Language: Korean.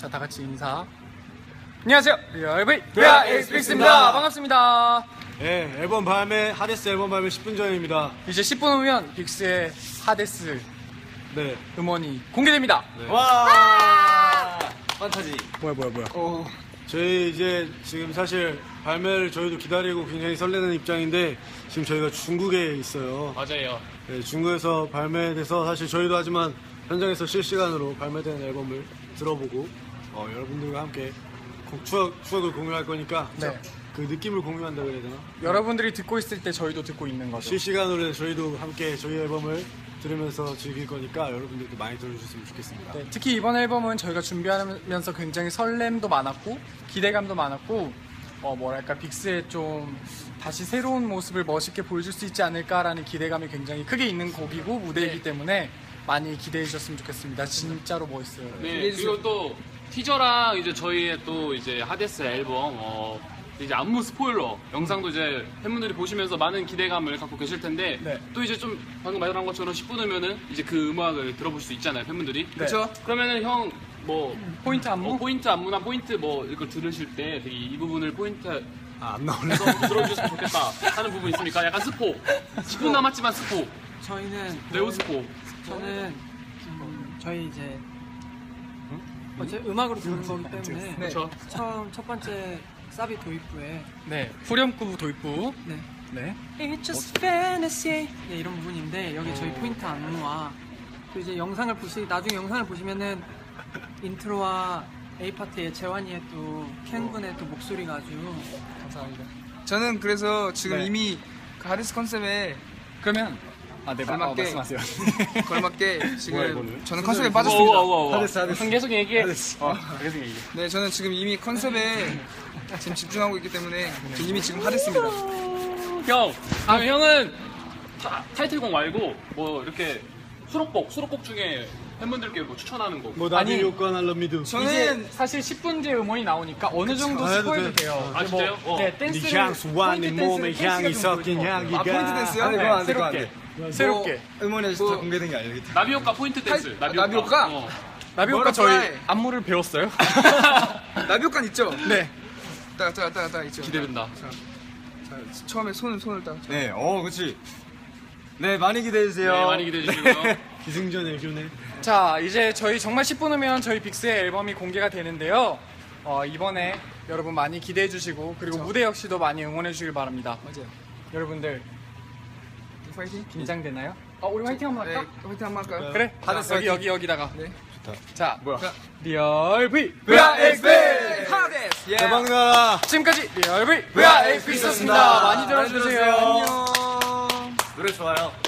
자, 다 같이 인사. 안녕하세요. 리얼V VIA 엑스픽스입니다. 반갑습니다. 네, 앨범 발매, 하데스 앨범 발매 10분 전입니다. 이제 10분 후면 빅스의 하데스 네. 음원이 공개됩니다. 와 판타지 뭐야, 뭐야, 뭐야. 저희 이제 지금 사실 발매를 저희도 기다리고 굉장히 설레는 입장인데 지금 저희가 중국에 있어요. 맞아요. 네, 중국에서 발매돼서 사실 저희도 하지만 현장에서 실시간으로 발매된 앨범을 들어보고 어, 여러분들과 함께 고- 추억, 추억을 공유할 거니까 네. 그 느낌을 공유한다고 해야 되나? 여러분들이 듣고 있을 때 저희도 듣고 있는 거죠. 실시간으로 저희도 함께 저희 앨범을 들으면서 즐길 거니까 여러분들도 많이 들어주셨으면 좋겠습니다. 네, 특히 이번 앨범은 저희가 준비하면서 굉장히 설렘도 많았고 기대감도 많았고 어 뭐랄까 빅스의 좀 다시 새로운 모습을 멋있게 보여줄 수 있지 않을까라는 기대감이 굉장히 크게 있는 곡이고 무대이기 때문에 많이 기대해 주셨으면 좋겠습니다. 진짜로 멋있어요. 네, 그리고 또 티저랑 이제 저희의 또 이제 하데스 앨범 어, 이제 안무 스포일러 영상도 이제 팬분들이 보시면서 많은 기대감을 갖고 계실 텐데 네. 또 이제 좀 방금 말한 것처럼 10분 후면은 이제 그 음악을 들어볼 수 있잖아요 팬분들이 그쵸. 그러면은 형 뭐 포인트 안무? 포인트 안무나 포인트 뭐 이걸 들으실 때 되게 이 부분을 포인트 아, 안 나오네. 해서 들어주셨으면 좋겠다 하는 부분 있습니까? 약간 스포 10분 남았지만 스포 저희는 네오 스포 저는 음, 저희 이제 어제 음악으로 부르는 거기 때문에 그렇죠 처음 첫 번째 사비 도입부에 네, 후렴구 도입부. 네. 네. It's just fantasy 네, 이런 부분인데 여기 저희 포인트 안무와 또 이제 영상을 보시 나중에 영상을 보시면은 인트로와 A 파트의 재환이의 또 켄군의 또 목소리가 아주 감사합니다. 저는 그래서 지금 네. 이미 그 하데스 컨셉에 그러면 아, 네, 마- 어, 걸맞게 말씀하세요. 걸맞게 지금? 저는 컨셉에 우와 빠졌습니다. 우와 우와 하데스, 하데스. 형 계속 얘기해 어, 계속 얘기해. 네, 저는 지금 이미 컨셉에 지금 집중하고 있기 때문에 저 이미 지금 하데스입니다. 형, 아 형은 타, 타이틀곡 말고 뭐 이렇게 수록곡, 수록곡 중에 팬분들께 뭐 추천하는 곡. 뭐 나비 아니, 효과 날라미드. 이제 저는 사실 10분째 음원이 나오니까 어느 정도 아, 해도 스포해도 돼. 돼요. 아, 뭐, 진짜요? 어. 네, 네 댄스를 향수 와네 포인트 몸에 향이 좀 섞인. 향기가 아, 포인트 댄스요? 네, 그거 안 돼, 그거 안 새롭게. 돼. 새롭게. 음원에서 뭐- 다 공개된 게 아니겠지? 나비 효과 포인트 댄스. 타이- 나비 나비 효과. 효과? 어. 나비효과 저희. 안무를 배웠어요? 나비효과는 있죠? 네. 따, 따, 따, 따 있죠. 기대된다. 자, 처음에 손을 손을 딱. 네, 어, 그치. 네, 많이 기대해주세요. 네, 많이 기대해 주시고요. 기승전 애교네. 자, 이제 저희 정말 10분 후면 저희 빅스의 앨범이 공개가 되는데요. 어, 이번에 여러분 많이 기대해 주시고 그리고 무대 역시도 많이 응원해 주시길 바랍니다. 맞아요. 여러분들 파이팅. 긴장되나요? 어, 우리 화이팅 한번 네, 할까? 화이팅 한번 할까요? 그래. 자, 여기. 여기 여기다가. 네. 자, 뭐야? Real V VIXP 하데스. 예. 대박나! 지금까지 리얼 V VIXP였습니다. 많이 들어주세요. 안녕. 노래 좋아요.